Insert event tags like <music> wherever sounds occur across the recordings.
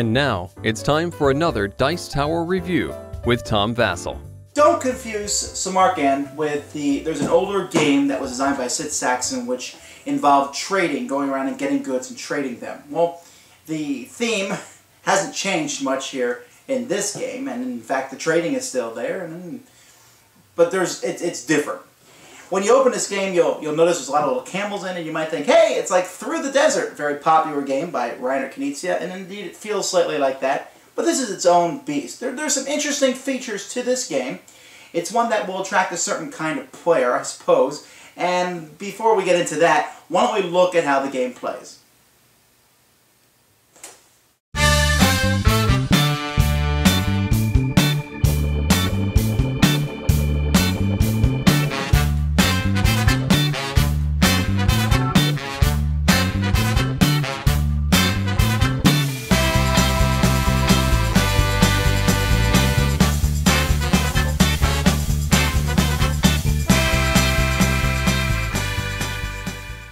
And now it's time for another Dice Tower review with Tom Vasel. Don't confuse Samarkand with the. There's an older game that was designed by Sid Sackson which involved trading, going around and getting goods and trading them. Well, the theme hasn't changed much here in this game, and in fact, the trading is still there. And, but there's it, it's different. When you open this game, you'll you'll notice there's a lot of little camels in it. You might think, hey, it's like Through the Desert, very popular game by Reiner Knizia, and indeed it feels slightly like that. But this is its own beast. There, there's some interesting features to this game. It's one that will attract a certain kind of player, I suppose. And before we get into that, why don't we look at how the game plays?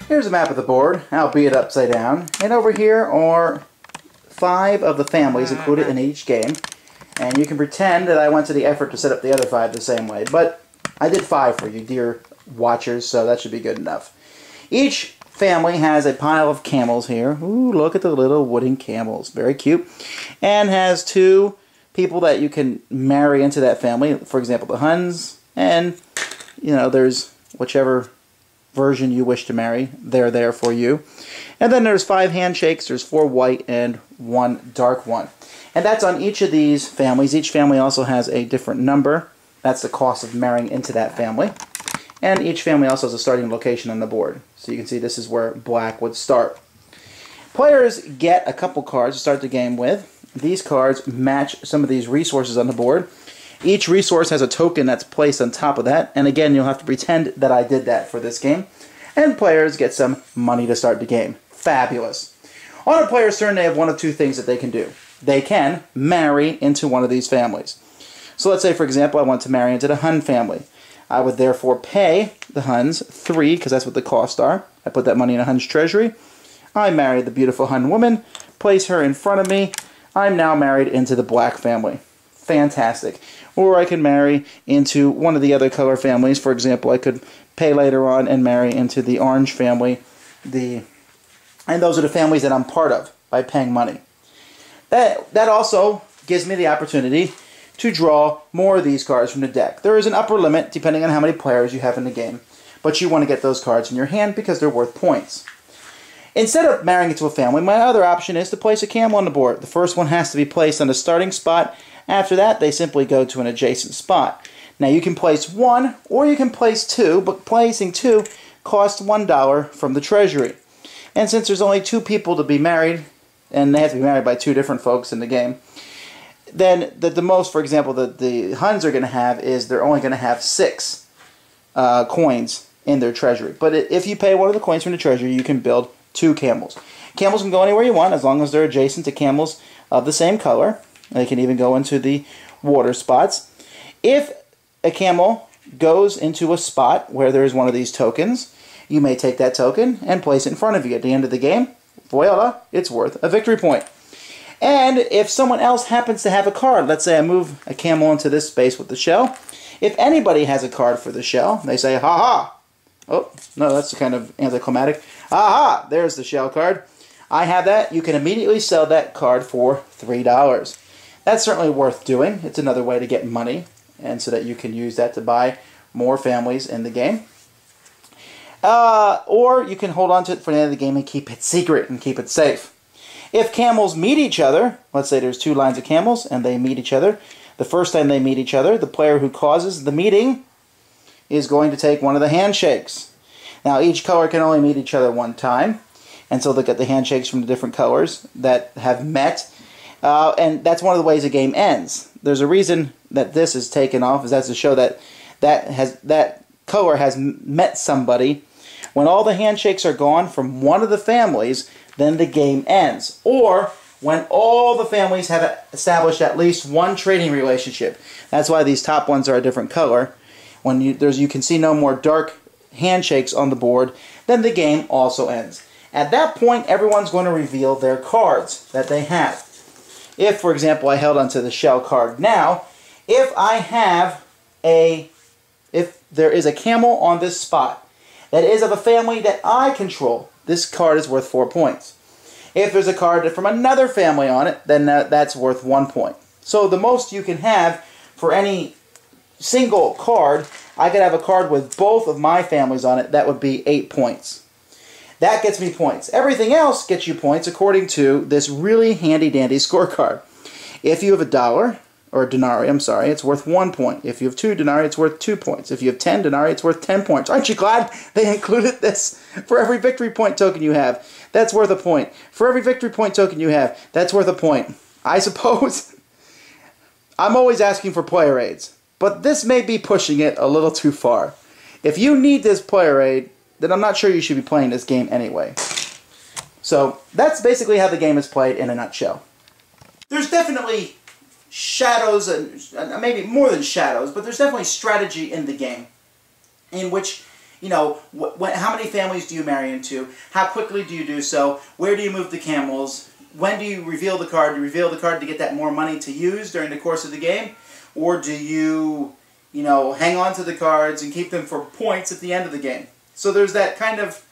Here's a map of the board, albeit upside down. And over here are five of the families included in each game. And you can pretend that I went to the effort to set up the other five the same way. But I did five for you, dear watchers, so that should be good enough. Each family has a pile of camels here. Ooh, look at the little wooden camels. Very cute. And has two people that you can marry into that family. For example, the Huns. And, you know, there's whichever version you wish to marry, they're there for you. And then there's five handshakes, there's four white and one dark one. And that's on each of these families. Each family also has a different number. That's the cost of marrying into that family. And each family also has a starting location on the board. So you can see this is where black would start. Players get a couple cards to start the game with. These cards match some of these resources on the board. Each resource has a token that's placed on top of that, and again, you'll have to pretend that I did that for this game. And players get some money to start the game. Fabulous. On a player's turn, they have one of two things that they can do. They can marry into one of these families. So let's say, for example, I want to marry into the Hun family. I would therefore pay the Huns three, because that's what the costs are. I put that money in a Hun's treasury. I marry the beautiful Hun woman, place her in front of me. I'm now married into the black family. Fantastic or I could marry into one of the other color families. For example, I could pay later on and marry into the orange family. The and those are the families that I'm part of by paying money. That that also gives me the opportunity to draw more of these cards from the deck. There is an upper limit depending on how many players you have in the game, but you want to get those cards in your hand because they're worth points. Instead of marrying into a family, my other option is to place a camel on the board. The first one has to be placed on the starting spot after that, they simply go to an adjacent spot. Now you can place one or you can place two, but placing two costs $1 from the treasury. And since there's only two people to be married, and they have to be married by two different folks in the game, then the, the most, for example, that the Huns are going to have is they're only going to have six uh, coins in their treasury. But if you pay one of the coins from the treasury, you can build two camels. Camels can go anywhere you want as long as they're adjacent to camels of the same color. They can even go into the water spots. If a camel goes into a spot where there is one of these tokens, you may take that token and place it in front of you. At the end of the game, voila, it's worth a victory point. And if someone else happens to have a card, let's say I move a camel into this space with the shell, if anybody has a card for the shell, they say, ha ha. Oh, no, that's kind of anticlimactic. Aha, there's the shell card. I have that. You can immediately sell that card for $3 that's certainly worth doing. It's another way to get money, and so that you can use that to buy more families in the game. Uh, or you can hold on to it for the end of the game and keep it secret and keep it safe. If camels meet each other, let's say there's two lines of camels and they meet each other, the first time they meet each other, the player who causes the meeting is going to take one of the handshakes. Now each color can only meet each other one time, and so look get the handshakes from the different colors that have met uh, and that's one of the ways a game ends. There's a reason that this is taken off, is that's to show that that has that color has met somebody. When all the handshakes are gone from one of the families, then the game ends. Or when all the families have established at least one trading relationship. That's why these top ones are a different color. When you, there's, you can see no more dark handshakes on the board, then the game also ends. At that point, everyone's going to reveal their cards that they have. If, for example, I held onto the shell card now, if I have a, if there is a camel on this spot that is of a family that I control, this card is worth four points. If there's a card from another family on it, then that's worth one point. So the most you can have for any single card, I could have a card with both of my families on it, that would be eight points. That gets me points. Everything else gets you points according to this really handy dandy <laughs> scorecard. If you have a dollar, or a denarii, I'm sorry, it's worth one point. If you have two denarii, it's worth two points. If you have ten denarii, it's worth ten points. Aren't you glad they <laughs> included this? For every victory point token you have, that's worth a point. For every victory point token you have, that's worth a point. I <laughs> suppose I'm always asking for player aids, but this may be pushing it a little too far. If you need this player aid, then I'm not sure you should be playing this game anyway. So that's basically how the game is played in a nutshell. There's definitely shadows and maybe more than shadows, but there's definitely strategy in the game in which you know, how many families do you marry into? How quickly do you do so? Where do you move the camels? When do you reveal the card? Do you reveal the card to get that more money to use during the course of the game? Or do you, you know, hang on to the cards and keep them for points at the end of the game? So there's that kind of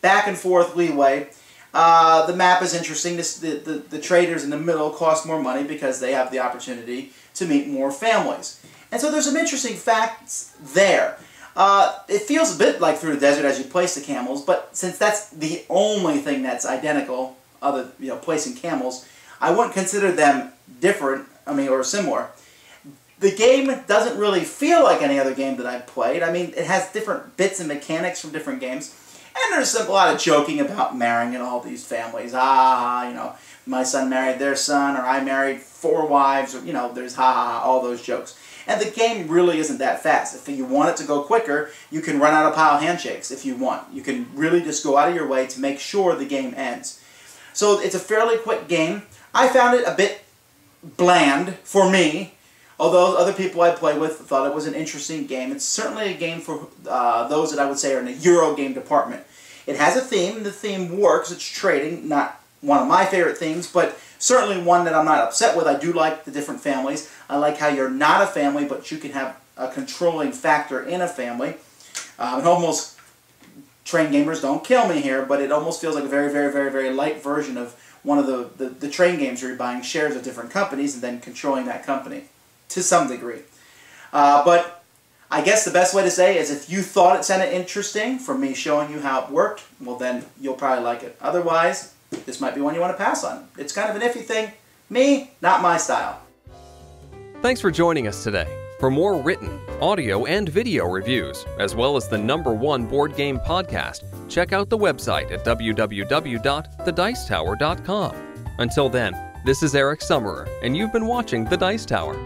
back and forth leeway. Uh, the map is interesting. This, the, the, the traders in the middle cost more money because they have the opportunity to meet more families. And so there's some interesting facts there. Uh, it feels a bit like through the desert as you place the camels, but since that's the only thing that's identical, other you know placing camels, I wouldn't consider them different. I mean, or similar. The game doesn't really feel like any other game that I've played. I mean, it has different bits and mechanics from different games. And there's a lot of joking about marrying in all these families. Ah, you know, my son married their son, or I married four wives, or, you know, there's ha ha ha, all those jokes. And the game really isn't that fast. If you want it to go quicker, you can run out a pile of handshakes if you want. You can really just go out of your way to make sure the game ends. So it's a fairly quick game. I found it a bit bland for me, although other people I play with thought it was an interesting game. It's certainly a game for uh, those that I would say are in the Euro game department. It has a theme. The theme works. It's trading, not one of my favorite themes, but certainly one that I'm not upset with. I do like the different families. I like how you're not a family, but you can have a controlling factor in a family. Um, it almost, train gamers don't kill me here, but it almost feels like a very, very, very, very light version of one of the, the, the train games where you're buying shares of different companies and then controlling that company to some degree. Uh, but I guess the best way to say is if you thought it sounded interesting from me showing you how it worked, well then you'll probably like it. Otherwise, this might be one you want to pass on. It's kind of an iffy thing. Me, not my style. Thanks for joining us today. For more written, audio, and video reviews, as well as the number one board game podcast, check out the website at www.thedicetower.com. Until then, this is Eric Summerer, and you've been watching The Dice Tower.